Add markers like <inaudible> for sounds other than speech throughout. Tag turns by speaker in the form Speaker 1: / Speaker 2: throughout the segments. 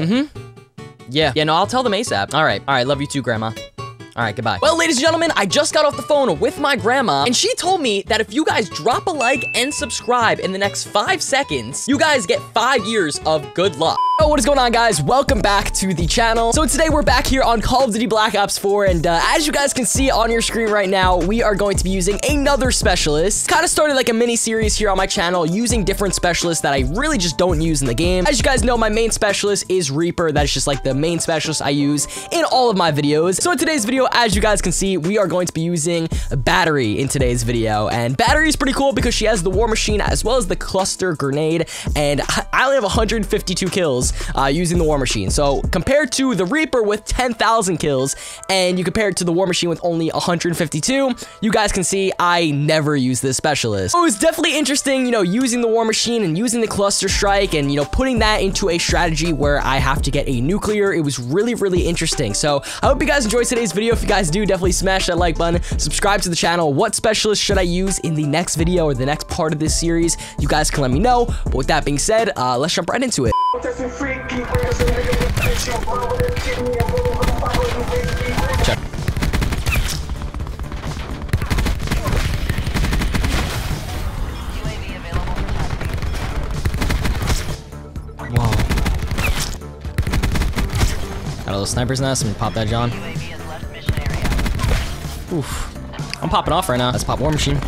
Speaker 1: Mm-hmm. Yeah. Yeah, no, I'll tell them ASAP. All right. All right. Love you too, Grandma. All right, goodbye. Well, ladies and gentlemen, I just got off the phone with my grandma, and she told me that if you guys drop a like and subscribe in the next five seconds, you guys get five years of good luck. Oh, what is going on, guys? Welcome back to the channel. So today we're back here on Call of Duty Black Ops 4, and uh, as you guys can see on your screen right now, we are going to be using another specialist. Kind of started like a mini series here on my channel using different specialists that I really just don't use in the game. As you guys know, my main specialist is Reaper. That is just like the main specialist I use in all of my videos. So in today's video, as you guys can see, we are going to be using Battery in today's video, and Battery is pretty cool because she has the War Machine as well as the Cluster Grenade, and I only have 152 kills uh, using the War Machine. So compared to the Reaper with 10,000 kills, and you compare it to the War Machine with only 152, you guys can see I never use this specialist. So it was definitely interesting, you know, using the War Machine and using the Cluster Strike and, you know, putting that into a strategy where I have to get a nuclear. It was really, really interesting. So I hope you guys enjoyed today's video. If you guys do, definitely smash that like button, subscribe to the channel. What specialist should I use in the next video or the next part of this series? You guys can let me know. But with that being said, uh, let's jump right into it. Whoa. Got a little sniper's nest. I'm gonna pop that, John. Oof. I'm popping off right now. Let's pop War Machine.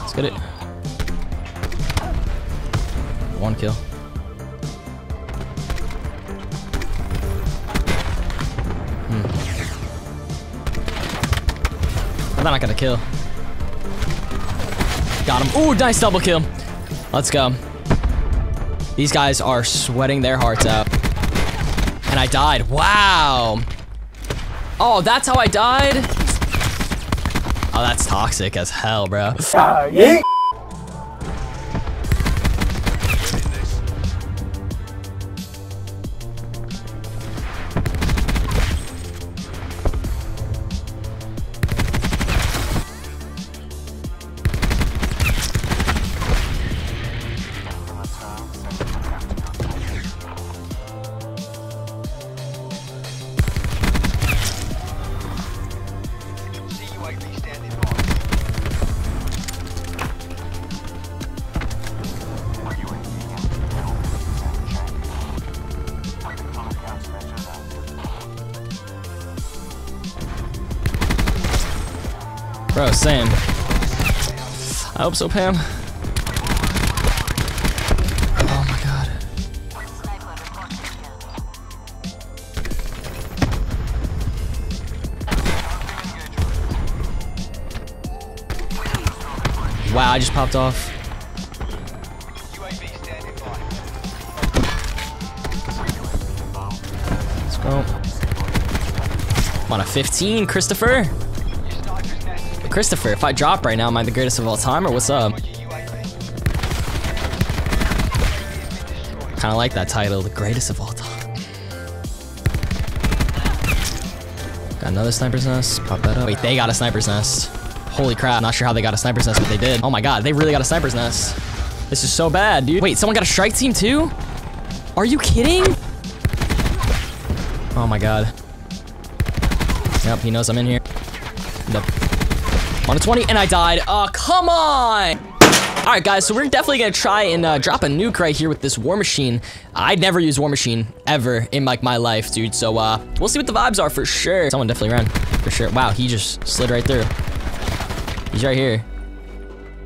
Speaker 1: Let's get it. One kill. I'm not gonna kill. Got him. Ooh, nice double kill. Let's go. These guys are sweating their hearts out. And I died. Wow. Oh, that's how I died? Oh, that's toxic as hell, bro. Uh, yeah. Bro, same. I hope so, Pam. Oh my god. Wow, I just popped off. Let's go. I'm on a 15, Christopher. Christopher, if I drop right now, am I the greatest of all time or what's up? Kind of like that title, the greatest of all time. Got another sniper's nest. Pop that up. Wait, they got a sniper's nest. Holy crap, not sure how they got a sniper's nest, but they did. Oh my god, they really got a sniper's nest. This is so bad, dude. Wait, someone got a strike team too? Are you kidding? Oh my god. Yep, he knows I'm in here. The on a 20, and I died. Oh, come on! Alright, guys, so we're definitely gonna try and uh, drop a nuke right here with this War Machine. I'd never use War Machine, ever, in, like, my life, dude. So, uh, we'll see what the vibes are for sure. Someone definitely ran, for sure. Wow, he just slid right through. He's right here.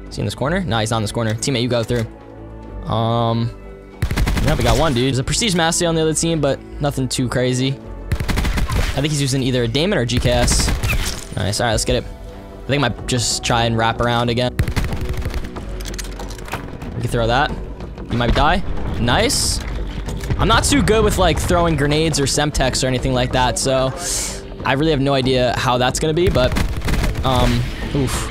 Speaker 1: Is he in this corner? No, he's not in this corner. Teammate, you go through. Um, yeah, we got one, dude. There's a Prestige Master on the other team, but nothing too crazy. I think he's using either a Daemon or a GKS. Nice, alright, let's get it. I think I might just try and wrap around again. We can throw that. You might die. Nice. I'm not too good with like throwing grenades or semtex or anything like that, so I really have no idea how that's gonna be, but um, oof.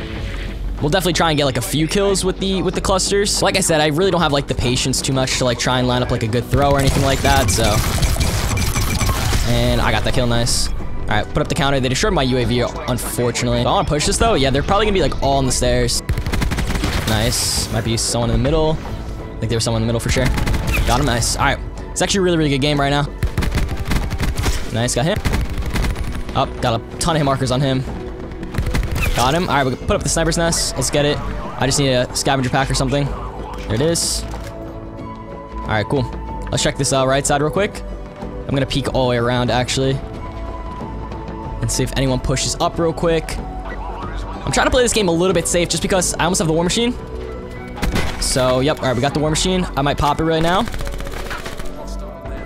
Speaker 1: We'll definitely try and get like a few kills with the with the clusters. Like I said, I really don't have like the patience too much to like try and line up like a good throw or anything like that, so. And I got that kill, nice. All right, put up the counter. They destroyed my UAV, unfortunately. I want to push this, though. Yeah, they're probably going to be, like, all on the stairs. Nice. Might be someone in the middle. I think there was someone in the middle for sure. Got him, nice. All right. It's actually a really, really good game right now. Nice, got him. Up, oh, got a ton of hit markers on him. Got him. All right, we put up the sniper's nest. Let's get it. I just need a scavenger pack or something. There it is. All right, cool. Let's check this uh, right side real quick. I'm gonna peek all the way around, actually. And see if anyone pushes up real quick. I'm trying to play this game a little bit safe just because I almost have the war machine. So, yep, all right, we got the war machine. I might pop it right now.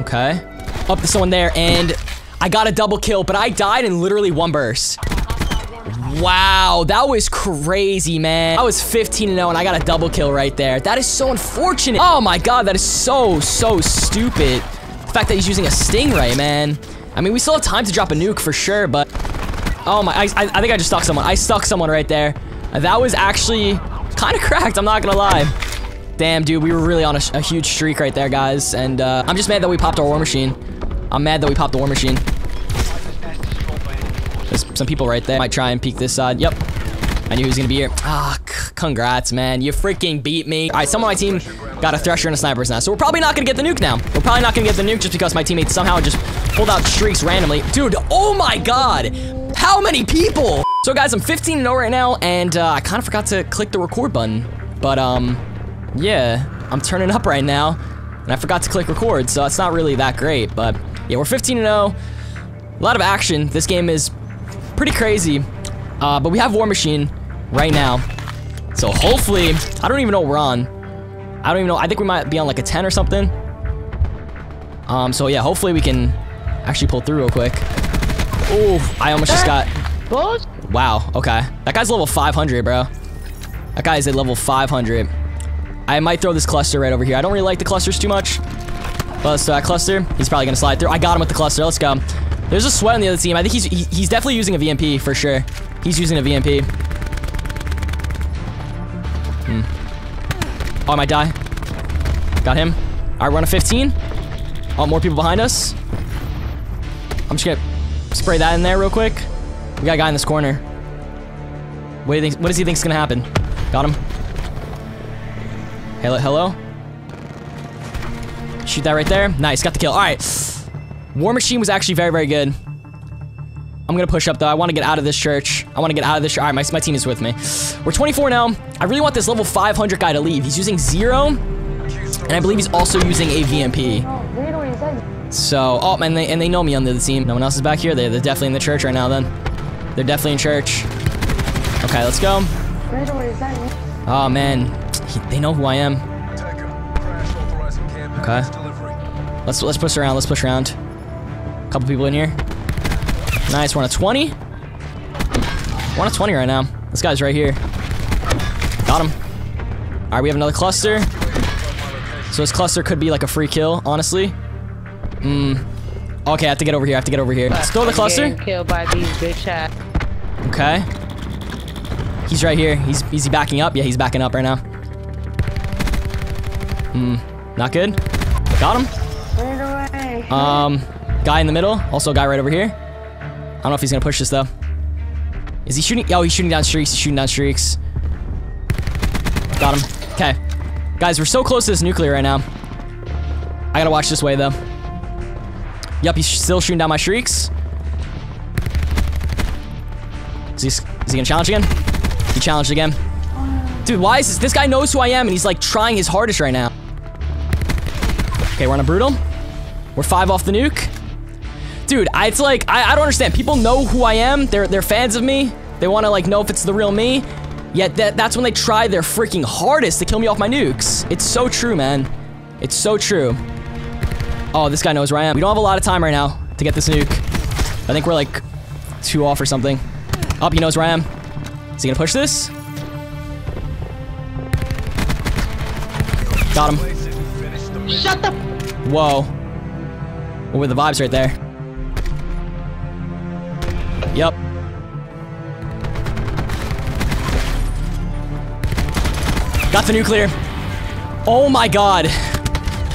Speaker 1: Okay. Up to someone there, and I got a double kill, but I died in literally one burst. Wow, that was crazy, man. I was 15 0 and I got a double kill right there. That is so unfortunate. Oh my god, that is so, so stupid. The fact that he's using a stingray, man. I mean, we still have time to drop a nuke for sure, but... Oh my, I, I think I just stuck someone. I stuck someone right there. That was actually kind of <laughs> cracked, I'm not gonna lie. Damn, dude, we were really on a, a huge streak right there, guys. And uh, I'm just mad that we popped our war machine. I'm mad that we popped the war machine. There's some people right there. Might try and peek this side. Yep. I knew he was gonna be here. Ah, congrats, man. You freaking beat me. All right, some of my team got a Thresher and a Sniper's now. So we're probably not gonna get the nuke now. We're probably not gonna get the nuke just because my teammates somehow just pulled out streaks randomly. Dude, oh my god. How many people? So guys, I'm 15 0 right now, and uh, I kind of forgot to click the record button. But, um, yeah, I'm turning up right now, and I forgot to click record, so it's not really that great. But, yeah, we're 15 0. A lot of action. This game is pretty crazy. Uh, but we have War Machine right now. So hopefully, I don't even know we're on. I don't even know. I think we might be on like a 10 or something. Um, so yeah, hopefully we can actually pull through real quick. Oh, I almost just got... Wow, okay. That guy's level 500, bro. That guy is at level 500. I might throw this cluster right over here. I don't really like the clusters too much. But let's throw that cluster. He's probably gonna slide through. I got him with the cluster. Let's go. There's a sweat on the other team. I think he's he's definitely using a VMP for sure. He's using a VMP. Hmm. Oh, I might die. Got him. All right, we're on a 15. Oh, more people behind us. I'm just gonna spray that in there real quick. We got a guy in this corner. What do you think? What does he think's gonna happen? Got him. Hello, hello. Shoot that right there. Nice, got the kill. All right. War Machine was actually very, very good. I'm gonna push up though. I want to get out of this church. I want to get out of this. All right, my, my team is with me. We're 24 now. I really want this level 500 guy to leave. He's using zero, and I believe he's also using a VMP. So, oh, and they, and they know me under the team. No one else is back here. They're, they're definitely in the church right now then. They're definitely in church. Okay, let's go. Oh, man. He, they know who I am. Okay. Let's, let's push around. Let's push around. A Couple people in here. Nice, we're on a 20. We're on a 20 right now. This guy's right here. Got him. All right, we have another cluster. So this cluster could be like a free kill, honestly. Hmm. Okay, I have to get over here. I have to get over here. Let's throw the cluster.
Speaker 2: Killed by these bitch ass.
Speaker 1: Okay. He's right here. He's is he backing up? Yeah, he's backing up right now. Hmm. Not good. Got him. Um. Guy in the middle. Also a guy right over here. I don't know if he's gonna push this though. Is he shooting? Oh, he's shooting down streaks. He's shooting down streaks. Got him. Okay. Guys, we're so close to this nuclear right now. I gotta watch this way though. Yep, he's still shooting down my streaks. Is he, is he gonna challenge again? He challenged again. Dude, why is this? This guy knows who I am and he's like trying his hardest right now. Okay, we're on a brutal. We're five off the nuke. Dude, I, it's like, I, I don't understand. People know who I am. They're, they're fans of me. They want to like know if it's the real me. Yet that, that's when they try their freaking hardest to kill me off my nukes. It's so true, man. It's so true. Oh, this guy knows where I am. We don't have a lot of time right now to get this nuke. I think we're like two off or something. Up, oh, he knows where I am. Is he gonna push this? Got him.
Speaker 2: Shut the.
Speaker 1: Whoa. What were the vibes right there? Yep. Got the nuclear. Oh my god.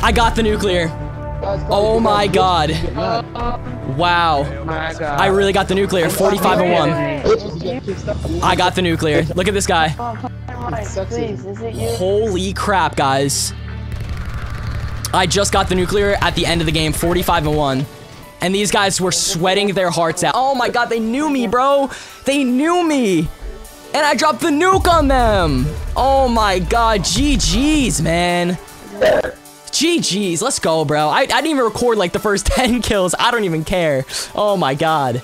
Speaker 1: I got the nuclear. Oh, oh my god. Wow. I really got the nuclear. 45 and 1. I got the nuclear. Look at this guy. Holy crap, guys. I just got the nuclear at the end of the game, 45 and 1. And these guys were sweating their hearts out. Oh my god, they knew me, bro. They knew me. And I dropped the nuke on them. Oh my god, GG's, man. GG's, let's go, bro. I, I didn't even record like the first <laughs> 10 kills. I don't even care. Oh my god.